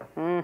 Hmm.